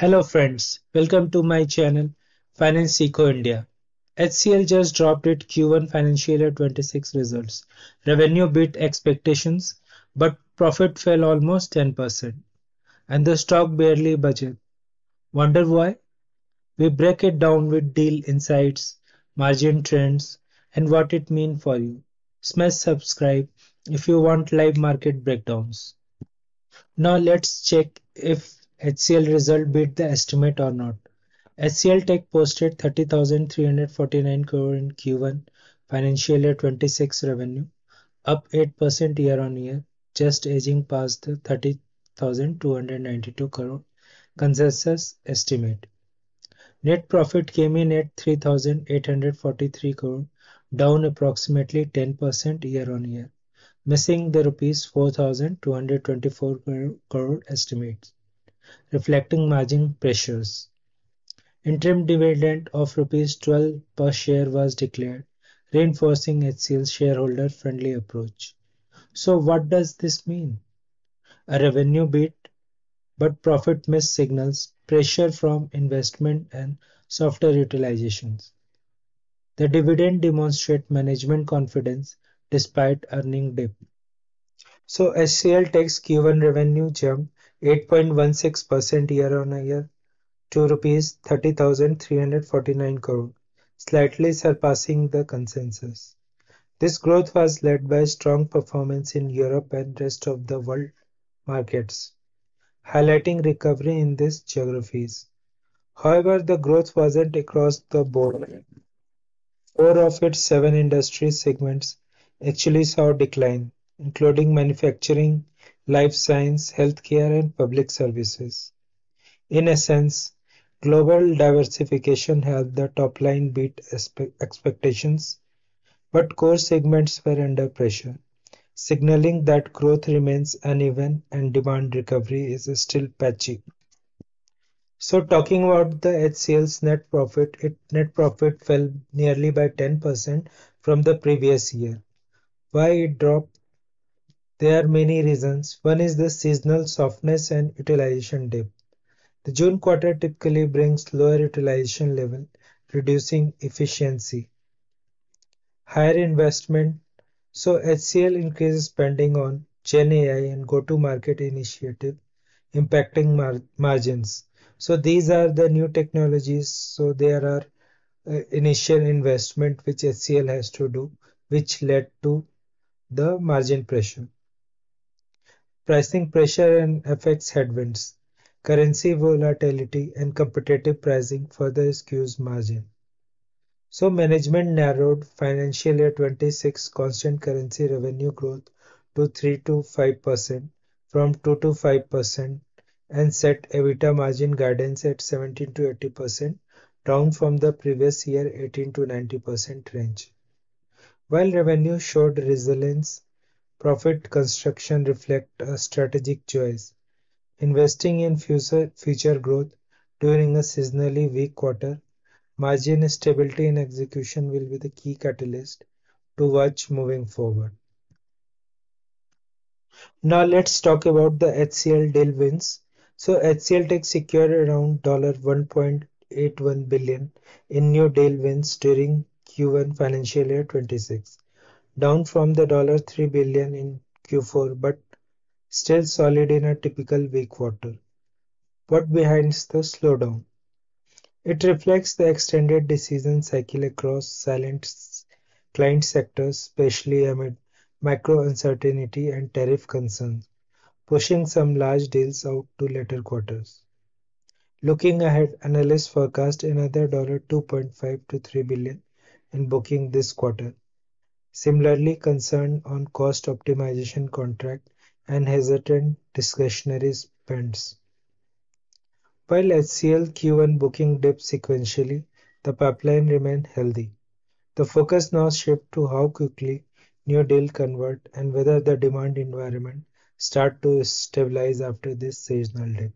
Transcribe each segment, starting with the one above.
Hello friends, welcome to my channel Finance Sikho India. HCL just dropped its Q1 financial year 26 results. Revenue beat expectations, but profit fell almost 10%, and the stock barely budget. Wonder why? We break it down with deal insights, margin trends, and what it means for you. Smash subscribe if you want live market breakdowns. Now let's check if HCL result beat the estimate or not. HCL Tech posted 30,349 crore in Q1 financial year 26 revenue, up 8% year-on-year, just edging past the 30,292 crore consensus estimate. Net profit came in at 3,843 crore, down approximately 10% year-on-year, missing the rupees 4,224 crore estimates reflecting margin pressures. Interim dividend of rupees 12 per share was declared, reinforcing HCL's shareholder-friendly approach. So what does this mean? A revenue beat, but profit miss signals pressure from investment and softer utilizations. The dividend demonstrate management confidence despite earning dip. So HCL Tech's Q1 revenue jumped 8.16% year-on-year to rupees 30,349 crore, slightly surpassing the consensus. This growth was led by strong performance in Europe and rest of the world markets, highlighting recovery in these geographies. However, the growth wasn't across the board. Four of its seven industry segments actually saw decline, including manufacturing, life science, healthcare, and public services. In essence, global diversification helped the top line beat expectations, but core segments were under pressure, signaling that growth remains uneven and demand recovery is still patchy. So talking about the HCL's net profit, it net profit fell nearly by 10% from the previous year. Why it dropped? There are many reasons. One is the seasonal softness and utilization dip. The June quarter typically brings lower utilization level, reducing efficiency. Higher investment. So HCL increases spending on Gen AI and go-to-market initiative, impacting mar margins. So these are the new technologies. So there are uh, initial investment which HCL has to do, which led to the margin pressure pricing pressure and FX headwinds, currency volatility, and competitive pricing further skews margin. So management narrowed financial year 26 constant currency revenue growth to 3 to 5% from 2 to 5% and set EBITDA margin guidance at 17 to 80%, down from the previous year 18 to 90% range. While revenue showed resilience, Profit construction reflect a strategic choice. Investing in future growth during a seasonally weak quarter, margin stability and execution will be the key catalyst to watch moving forward. Now let's talk about the HCL deal wins. So HCL Tech secured around 1.81 billion in new deal wins during Q1 financial year 26 down from the $3 billion in Q4, but still solid in a typical weak quarter. What behind the slowdown? It reflects the extended decision cycle across silent client sectors, especially amid macro uncertainty and tariff concerns, pushing some large deals out to later quarters. Looking ahead, analysts forecast another $2.5 to 3 billion in booking this quarter, Similarly concerned on cost optimization contract and hesitant discretionary spends. While HCL Q1 booking dipped sequentially, the pipeline remained healthy. The focus now shifts to how quickly new deal convert and whether the demand environment start to stabilize after this seasonal dip.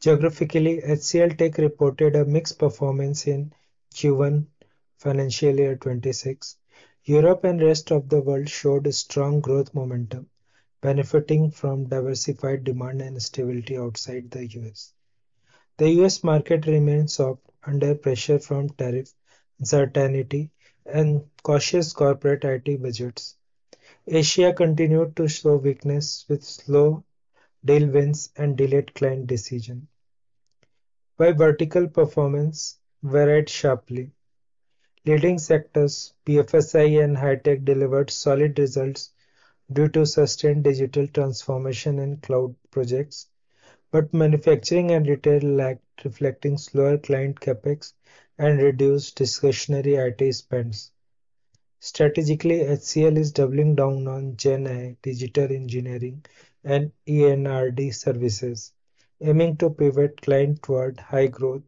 Geographically, HCL Tech reported a mixed performance in Q1 financial year 26 Europe and rest of the world showed strong growth momentum, benefiting from diversified demand and stability outside the US. The US market remained soft under pressure from tariff uncertainty and cautious corporate IT budgets. Asia continued to show weakness with slow deal wins and delayed client decision. By vertical performance varied sharply. Leading sectors, BFSI and high-tech delivered solid results due to sustained digital transformation and cloud projects, but manufacturing and retail lagged, reflecting slower client CapEx and reduced discretionary IT spends. Strategically, HCL is doubling down on GenAI, digital engineering, and E&RD services, aiming to pivot client toward high-growth,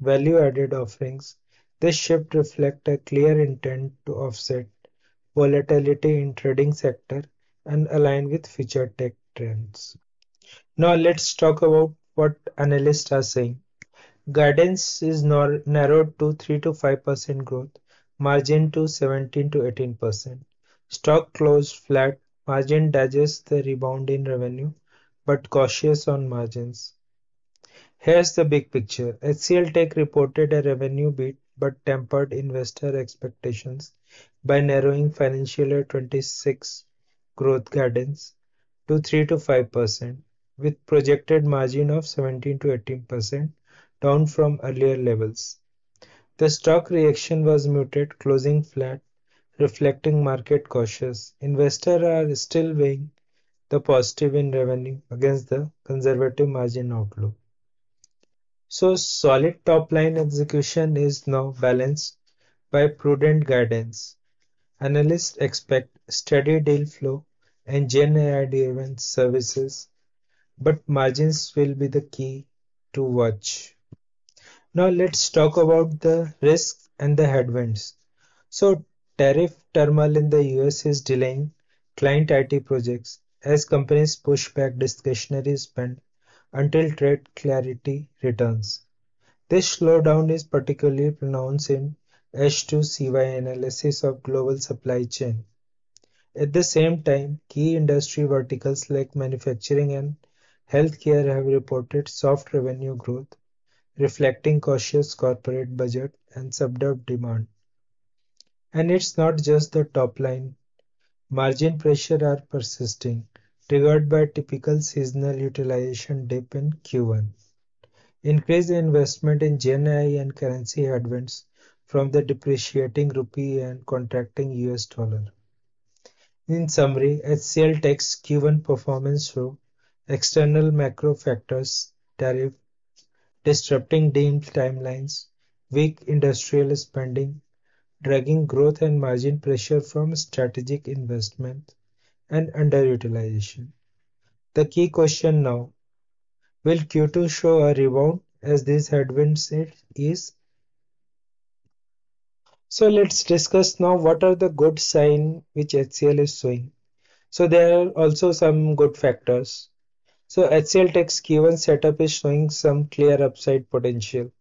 value-added offerings. This shift reflects a clear intent to offset volatility in trading sector and align with future tech trends. Now let's talk about what analysts are saying. Guidance is narrowed to 3 to 5% growth, margin to 17 to 18%. Stock closed flat, margin digests the rebound in revenue, but cautious on margins. Here's the big picture. HCLTech reported a revenue beat but tempered investor expectations by narrowing financial year 26 growth guidance to 3 to 5%, with projected margin of 17 to 18%, down from earlier levels. The stock reaction was muted, closing flat, reflecting market cautious. Investors are still weighing the positive in revenue against the conservative margin outlook. So solid top-line execution is now balanced by prudent guidance. Analysts expect steady deal flow and GenAI-driven services, but margins will be the key to watch. Now let's talk about the risks and the headwinds. So tariff turmoil in the US is delaying client IT projects as companies push back discretionary spend until trade clarity returns. This slowdown is particularly pronounced in H2CY analysis of global supply chain. At the same time, key industry verticals like manufacturing and healthcare have reported soft revenue growth, reflecting cautious corporate budget and subdued demand. And it's not just the top line. Margin pressure are persisting triggered by typical seasonal utilization dip in Q1. Increased investment in GenAI and currency headwinds from the depreciating rupee and contracting US dollar. In summary, HCLTech's Q1 performance show external macro factors, tariff, disrupting deal timelines, weak industrial spending, dragging growth and margin pressure from strategic investment, and underutilization. The key question now: Will Q2 show a rebound as these headwinds ease? So let's discuss now what are the good signs which HCL is showing. So there are also some good factors. So HCLTech's Q1 setup is showing some clear upside potential.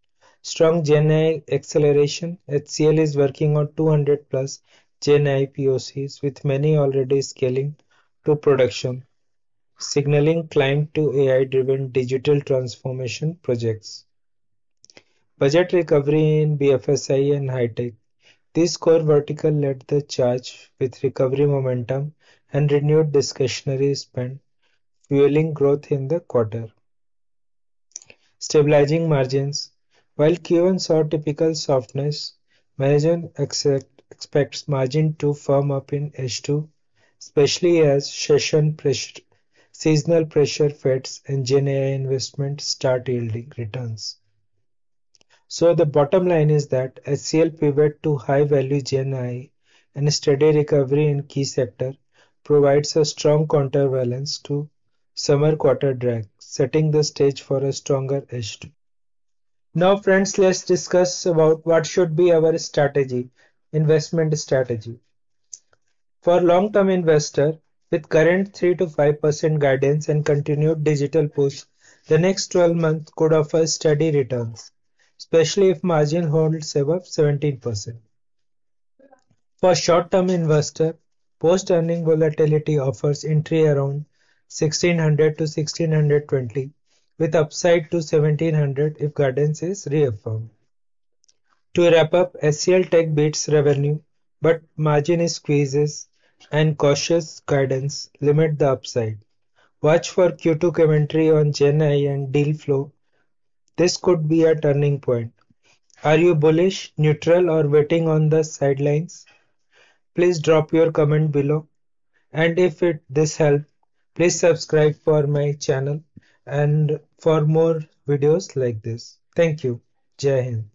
Strong GenAI acceleration. HCL is working on 200 plus GenAI POCs, with many already scaling to production, signaling climb to AI-driven digital transformation projects. Budget recovery in BFSI and high-tech. This core vertical led the charge with recovery momentum and renewed discretionary spend, fueling growth in the quarter. Stabilizing margins. While Q1 saw typical softness, management expects margin to firm up in H2, especially as session pressure, seasonal pressure fades and GenAI investments start yielding returns. So the bottom line is that HCL pivot to high-value GenAI and steady recovery in key sector provides a strong counterbalance to summer quarter drag, setting the stage for a stronger H2. Now friends, let's discuss about what should be our strategy, investment strategy. For long-term investor, with current 3 to 5% guidance and continued digital push, the next 12 months could offer steady returns, especially if margin holds above 17%. For short-term investor, post-earning volatility offers entry around 1600 to 1620 with upside to 1700 if guidance is reaffirmed. To wrap up, HCL Tech beats revenue, but margin squeezes and cautious guidance limit the upside. Watch for Q2 commentary on GenAI and deal flow. This could be a turning point. Are you bullish, neutral, or waiting on the sidelines? Please drop your comment below. And if it this helped, please subscribe for my channel and for more videos like this. Thank you. Jai Hind.